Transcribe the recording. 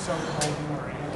so-called mooring